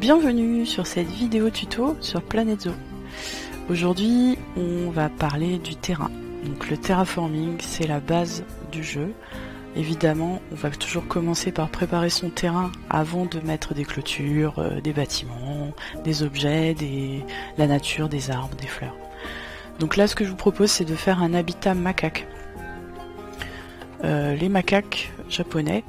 Bienvenue sur cette vidéo tuto sur Planet Zoo. Aujourd'hui, on va parler du terrain. Donc le terraforming, c'est la base du jeu. Évidemment, on va toujours commencer par préparer son terrain avant de mettre des clôtures, euh, des bâtiments, des objets, la nature, des arbres, des fleurs. Donc là, ce que je vous propose, c'est de faire un habitat macaque. Euh, les macaques japonais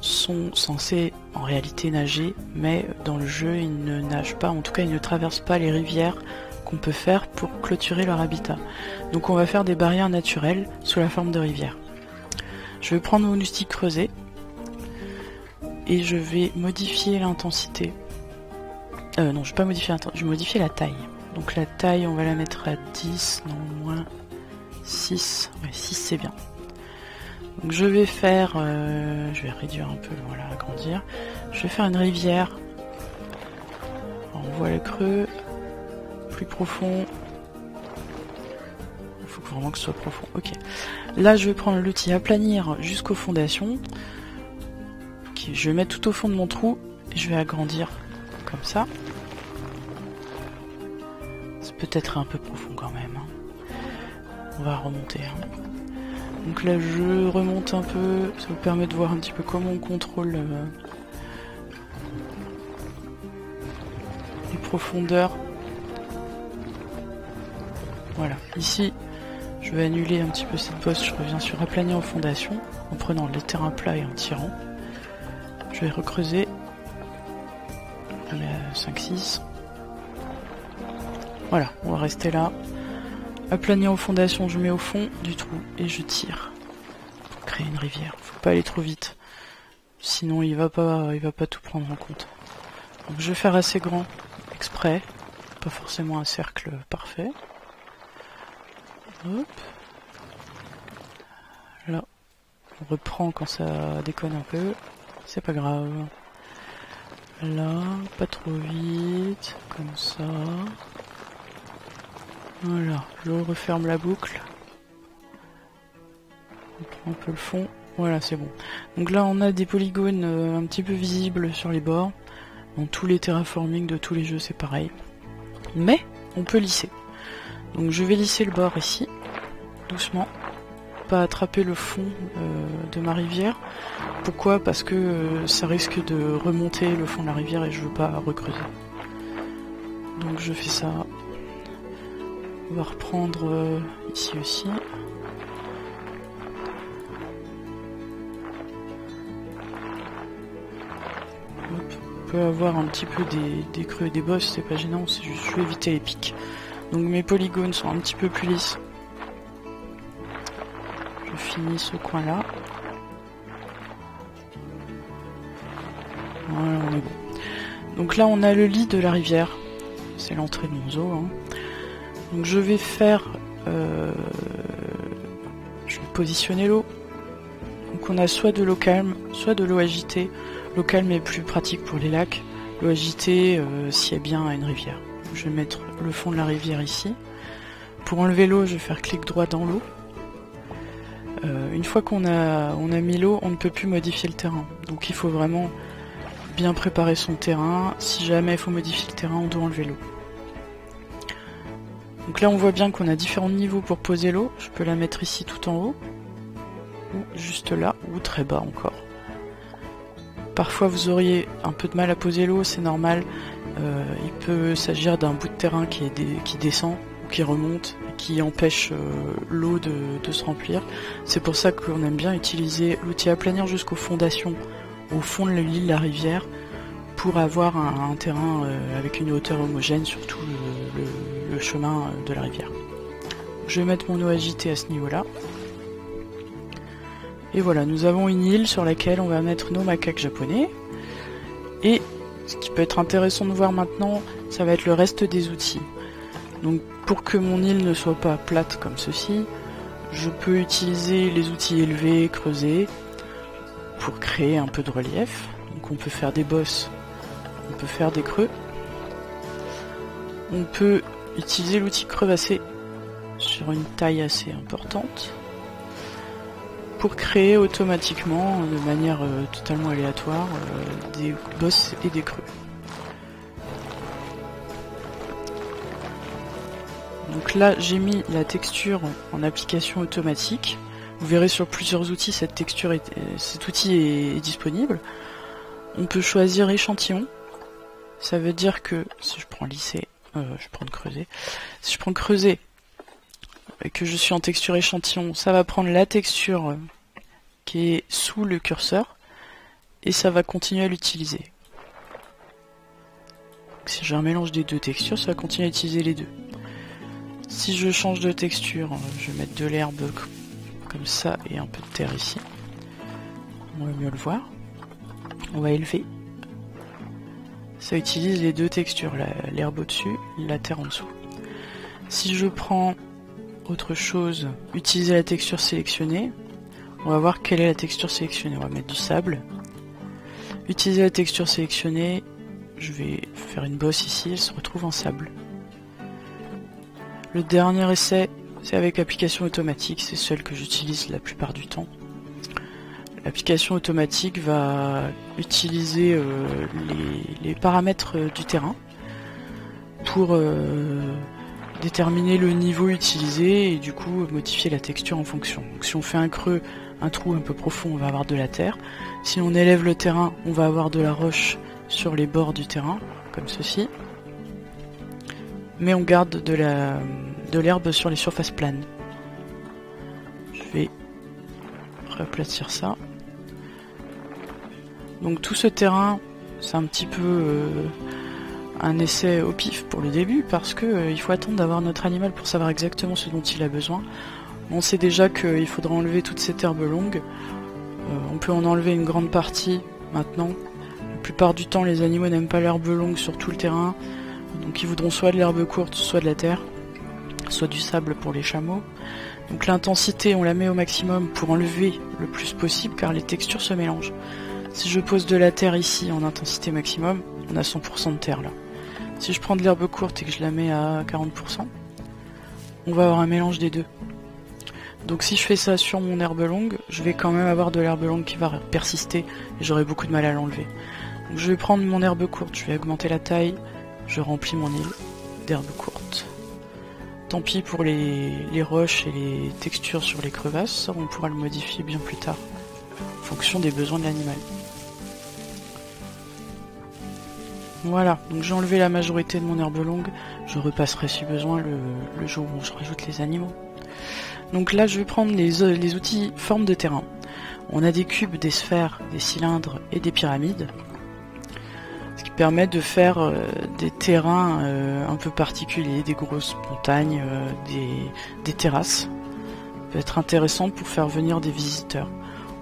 sont censés en réalité nager, mais dans le jeu ils ne nagent pas, en tout cas ils ne traversent pas les rivières qu'on peut faire pour clôturer leur habitat. Donc on va faire des barrières naturelles sous la forme de rivières. Je vais prendre mon outil creusé et je vais modifier l'intensité. Euh, non, je vais pas modifier l'intensité, je vais modifier la taille. Donc la taille, on va la mettre à 10, non moins 6. Ouais, 6 c'est bien. Je vais faire, euh, je vais réduire un peu, voilà, agrandir. Je vais faire une rivière. on voit le creux, plus profond. Il faut vraiment que ce soit profond. Ok. Là, je vais prendre l'outil aplanir jusqu'aux fondations. je vais mettre tout au fond de mon trou et je vais agrandir comme ça. C'est peut-être un peu profond quand même. Hein. On va remonter. Hein. Donc là je remonte un peu, ça vous permet de voir un petit peu comment on contrôle euh, les profondeurs. Voilà, ici je vais annuler un petit peu cette bosse, je reviens sur aplanir en fondation en prenant les terrains plats et en tirant. Je vais recreuser. 5-6. Voilà, on va rester là. Aplanir en fondation, je mets au fond du trou et je tire pour créer une rivière. Faut pas aller trop vite, sinon il va pas, il va pas tout prendre en compte. Donc je vais faire assez grand exprès, pas forcément un cercle parfait. Hop. Là, on reprend quand ça déconne un peu, c'est pas grave. Là, pas trop vite, comme ça. Voilà, je referme la boucle. On prend un peu le fond. Voilà, c'est bon. Donc là, on a des polygones euh, un petit peu visibles sur les bords. Dans tous les terraforming de tous les jeux, c'est pareil. Mais, on peut lisser. Donc je vais lisser le bord ici, doucement. Pas attraper le fond euh, de ma rivière. Pourquoi? Parce que euh, ça risque de remonter le fond de la rivière et je veux pas recreuser. Donc je fais ça on va reprendre euh, ici aussi. on peut avoir un petit peu des, creux et des bosses, c'est pas gênant, c'est juste je vais éviter les pics. Donc mes polygones sont un petit peu plus lisses. Je finis ce coin là. Voilà, on est bon. Donc là on a le lit de la rivière. C'est l'entrée de mon zoo. Hein. Donc je vais faire... Euh, je vais positionner l'eau. Donc on a soit de l'eau calme, soit de l'eau agitée. L'eau calme est plus pratique pour les lacs. L'eau agitée euh, s'y est bien à une rivière. Je vais mettre le fond de la rivière ici. Pour enlever l'eau, je vais faire clic droit dans l'eau. Euh, une fois qu'on a, a mis l'eau, on ne peut plus modifier le terrain. Donc il faut vraiment bien préparer son terrain. Si jamais il faut modifier le terrain, on doit enlever l'eau. Donc là on voit bien qu'on a différents niveaux pour poser l'eau. Je peux la mettre ici tout en haut, ou juste là, ou très bas encore. Parfois vous auriez un peu de mal à poser l'eau, c'est normal. Euh, il peut s'agir d'un bout de terrain qui, descend ou qui remonte et qui empêche euh, l'eau de, se remplir. C'est pour ça qu'on aime bien utiliser l'outil aplanir jusqu'aux fondations, au fond de l'île, la rivière, pour avoir un, terrain euh, avec une hauteur homogène sur tout le, chemin euh, de la rivière. Je vais mettre mon eau agitée à ce niveau-là. Et voilà, nous avons une île sur laquelle on va mettre nos macaques japonais. Et ce qui peut être intéressant de voir maintenant, ça va être le reste des outils. Donc pour que mon île ne soit pas plate comme ceci, je peux utiliser les outils élevés, creusés, pour créer un peu de relief. Donc on peut faire des bosses on peut faire des creux. On peut utiliser l'outil crevasser sur une taille assez importante pour créer automatiquement, de manière euh, totalement aléatoire, euh, des bosses et des creux. Donc là, j'ai mis la texture en application automatique. Vous verrez sur plusieurs outils, cette texture euh, cet outil est disponible. On peut choisir échantillon, ça veut dire que si je prends lisser, euh, je prends creuser. Si je prends creuser et que je suis en texture échantillon, ça va prendre la texture qui est sous le curseur et ça va continuer à l'utiliser. Si j'ai un mélange des deux textures, ça va continuer à utiliser les deux. Si je change de texture, je vais mettre de l'herbe comme ça et un peu de terre ici. On va mieux le voir. On va élever. Ça utilise les deux textures, l'herbe au-dessus, la terre en dessous. Si je prends autre chose, utiliser la texture sélectionnée, on va voir quelle est la texture sélectionnée. On va mettre du sable. Utiliser la texture sélectionnée, je vais faire une bosse ici, elle se retrouve en sable. Le dernier essai, c'est avec l'application automatique, c'est celle que j'utilise la plupart du temps. L'application automatique va utiliser euh, les, paramètres du terrain pour euh, déterminer le niveau utilisé et du coup modifier la texture en fonction. Donc si on fait un creux, un trou un peu profond, on va avoir de la terre. Si on élève le terrain, on va avoir de la roche sur les bords du terrain, comme ceci. Mais on garde de l'herbe sur les surfaces planes. Je vais replatir ça. Donc tout ce terrain, c'est un petit peu euh, un essai au pif pour le début parce que euh, il faut attendre d'avoir notre animal pour savoir exactement ce dont il a besoin. On sait déjà qu'il faudra enlever toute cette herbe longue. Euh, on peut en enlever une grande partie maintenant. La plupart du temps, les animaux n'aiment pas l'herbe longue sur tout le terrain. Donc ils voudront soit de l'herbe courte, soit de la terre, soit du sable pour les chameaux. Donc l'intensité, on la met au maximum pour enlever le plus possible car les textures se mélangent. Si je pose de la terre ici en intensité maximum, on a 100% de terre là. Si je prends de l'herbe courte et que je la mets à 40%, on va avoir un mélange des deux. Donc si je fais ça sur mon herbe longue, je vais quand même avoir de l'herbe longue qui va persister et j'aurai beaucoup de mal à l'enlever. Donc je vais prendre mon herbe courte, je vais augmenter la taille, je remplis mon île d'herbe courte. Tant pis pour les, roches et les textures sur les crevasses, on pourra le modifier bien plus tard, en fonction des besoins de l'animal. Voilà, donc j'ai enlevé la majorité de mon herbe longue, je repasserai si besoin le, jour où je rajoute les animaux. Donc là je vais prendre les, les outils forme de terrain. On a des cubes, des sphères, des cylindres et des pyramides. Permet de faire euh, des terrains euh, un peu particuliers, des grosses montagnes, euh, des, terrasses. Ça peut être intéressant pour faire venir des visiteurs.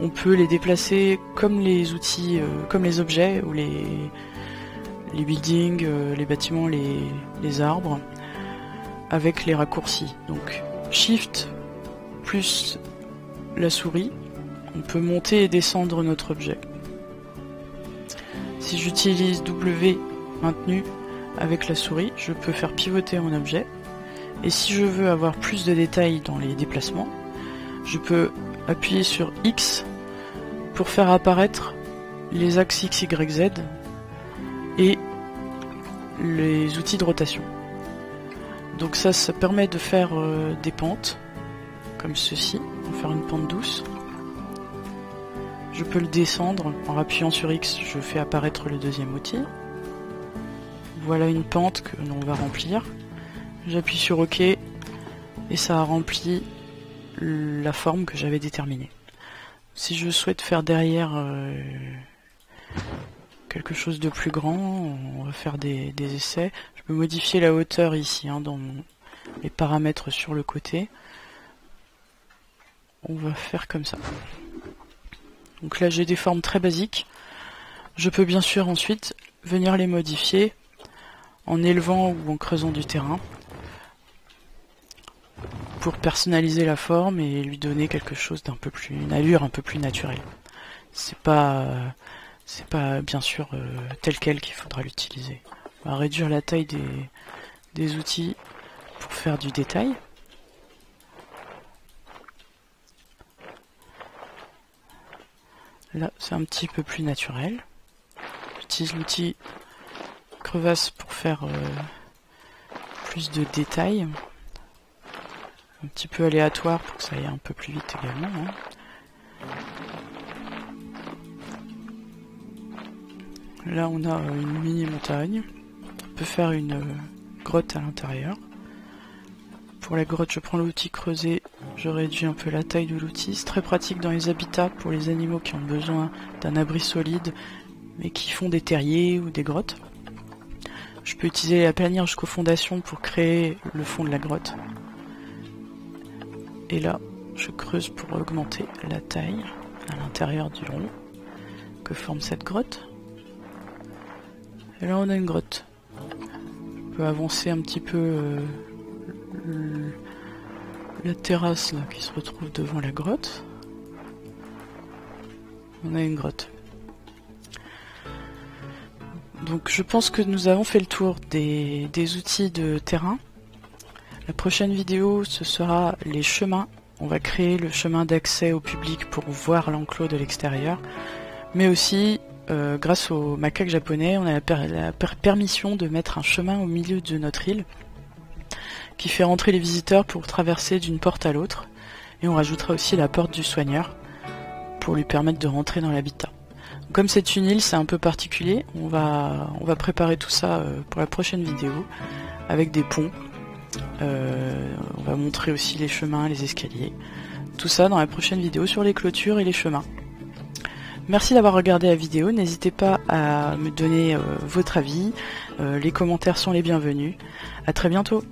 On peut les déplacer comme les outils, comme les objets ou les, les buildings, les bâtiments, les, arbres, avec les raccourcis. Donc Shift plus la souris, on peut monter et descendre notre objet. Si j'utilise W maintenu avec la souris, je peux faire pivoter mon objet. Et si je veux avoir plus de détails dans les déplacements, je peux appuyer sur X pour faire apparaître les axes X, Y, Z et les outils de rotation. Donc ça, ça permet de faire euh, des pentes, comme ceci. Va faire une pente douce. Je peux le descendre en appuyant sur X, je fais apparaître le deuxième outil. Voilà une pente que l'on va remplir. J'appuie sur OK et ça a rempli la forme que j'avais déterminée. Si je souhaite faire derrière euh, quelque chose de plus grand, on va faire des, essais. Je peux modifier la hauteur ici, hein, dans les paramètres sur le côté. On va faire comme ça. Donc là j'ai des formes très basiques. Je peux bien sûr ensuite venir les modifier en élevant ou en creusant du terrain pour personnaliser la forme et lui donner quelque chose d'un peu plus, une allure un peu plus naturelle. C'est pas pas bien sûr euh, tel quel qu'il faudra l'utiliser. On va réduire la taille des outils pour faire du détail. Là, c'est un petit peu plus naturel. J'utilise l'outil crevasse pour faire euh, plus de détails. un petit peu aléatoire pour que ça aille un peu plus vite également. Hein. Là on a une mini montagne. On peut faire une grotte à l'intérieur. Pour la grotte, je prends l'outil creusé, je réduis un peu la taille de l'outil. C'est très pratique dans les habitats pour les animaux qui ont besoin d'un abri solide, mais qui font des terriers ou des grottes. Je peux utiliser la planire jusqu'aux fondations pour créer le fond de la grotte. Et là, je creuse pour augmenter la taille à l'intérieur du rond que forme cette grotte. Et là, on a une grotte. Je peux avancer un petit peu euh, la terrasse qui se retrouve devant la grotte. On a une grotte. Donc je pense que nous avons fait le tour des, outils de terrain. La prochaine vidéo, ce sera les chemins. On va créer le chemin d'accès au public pour voir l'enclos de l'extérieur. Mais aussi, euh, grâce au macaque japonais, on a la permission de mettre un chemin au milieu de notre île qui fait rentrer les visiteurs pour traverser d'une porte à l'autre. Et on rajoutera aussi la porte du soigneur pour lui permettre de rentrer dans l'habitat. Comme c'est une île, c'est un peu particulier. On va, préparer tout ça euh, pour la prochaine vidéo avec des ponts. Euh, on va montrer aussi les chemins, les escaliers. Tout ça dans la prochaine vidéo sur les clôtures et les chemins. Merci d'avoir regardé la vidéo, n'hésitez pas à me donner euh, votre avis, les commentaires sont les bienvenus. A très bientôt